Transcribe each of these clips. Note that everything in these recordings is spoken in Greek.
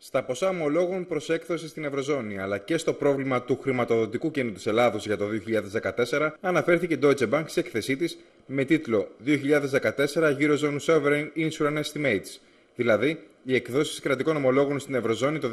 Στα ποσά ομολόγων προς έκδοση στην Ευρωζώνη αλλά και στο πρόβλημα του χρηματοδοτικού κέντρου της Ελλάδος για το 2014 αναφέρθηκε η Deutsche Bank σε έκθεσή της με τίτλο 2014 Eurozone Sovereign Insurance Estimates, δηλαδή οι εκδόσεις κρατικών ομολόγων στην Ευρωζώνη το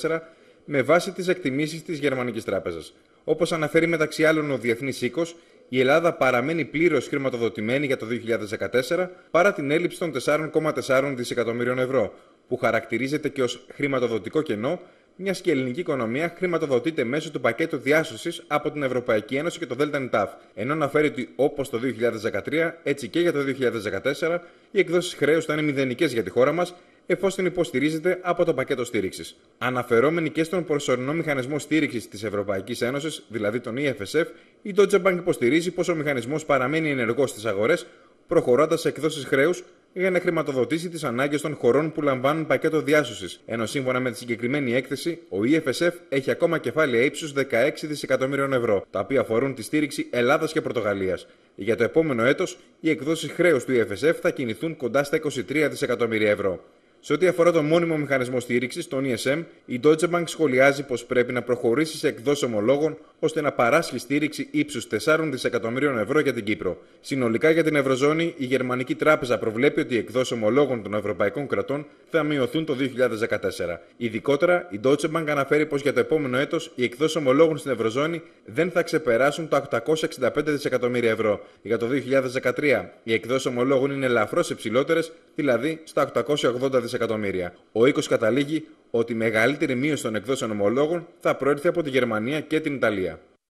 2014 με βάση τις εκτιμήσεις της Γερμανικής Τράπεζας. Όπως αναφέρει μεταξύ άλλων ο Διεθνής Οίκος, η Ελλάδα παραμένει πλήρως χρηματοδοτημένη για το 2014 παρά την έλλειψη των 4,4 δισεκατομμύριων ευρώ, που χαρακτηρίζεται και ως χρηματοδοτικό κενό, μιας και η ελληνική οικονομία χρηματοδοτείται μέσω του πακέτου διάσωσης από την Ευρωπαϊκή Ένωση και το ΔΝΤΑΦ, ενώ αναφέρει ότι όπως το 2013, έτσι και για το 2014, οι εκδόσεις χρέους θα είναι μηδενικές για τη χώρα μας, εφόσον υποστηρίζεται από το πακέτο στήριξης. Αναφερόμενοι και στον προσωρινό μηχανισμό στήριξης της Ευρωπαϊκής Ένωσης, δηλαδή τον EFSF, η Deutsche Bank υποστηρίζει πως ο μηχανισμός παραμένει ενεργός στις αγορές, προχωρώντας σε εκδόσεις χρέους για να χρηματοδοτήσει τις ανάγκες των χωρών που λαμβάνουν πακέτο διάσωσης. Ενώ σύμφωνα με τη συγκεκριμένη έκθεση, ο EFSF έχει ακόμα κεφάλαια ύψους 16 δισεκατομμύριων ευρώ, τα οποία αφορούν τη στήριξη Ελλάδας και Πορτογαλίας. Για το επόμενο έτος, οι εκδόσεις χρέους του EFSF θα κινηθούν κοντά στα 23 δισεκατομμύρια ευρώ. Σε ό,τι αφορά τον μόνιμο μηχανισμό στήριξης, τον ESM, η Deutsche Bank σχολιάζει πως πρέπει να προχωρήσει σε εκδόσεις ομολόγων ώστε να παράσχει στήριξη ύψους 4 δισεκατομμυρίων ευρώ για την Κύπρο. Συνολικά για την Ευρωζώνη, η Γερμανική Τράπεζα προβλέπει ότι οι εκδόσεις ομολόγων των ευρωπαϊκών κρατών θα μειωθούν το 2014. Ειδικότερα, η Deutsche Bank αναφέρει πως για το επόμενο έτος οι εκδόσεις ομολόγων στην Ευρωζώνη δεν θα ξεπεράσουν τα 865 δισεκατομμύρια ευρώ. Για το 2013, οι εκδόσεις ομολόγων είναι ελαφρώς υψηλότερες, δηλαδή στα 880 δισεκατομμύρια. Ο οίκος καταλήγει ότι η μεγαλύτερη μείωση των εκδόσεων ομολόγων θα προέρθει από τη Γερμανία και την Ιταλία.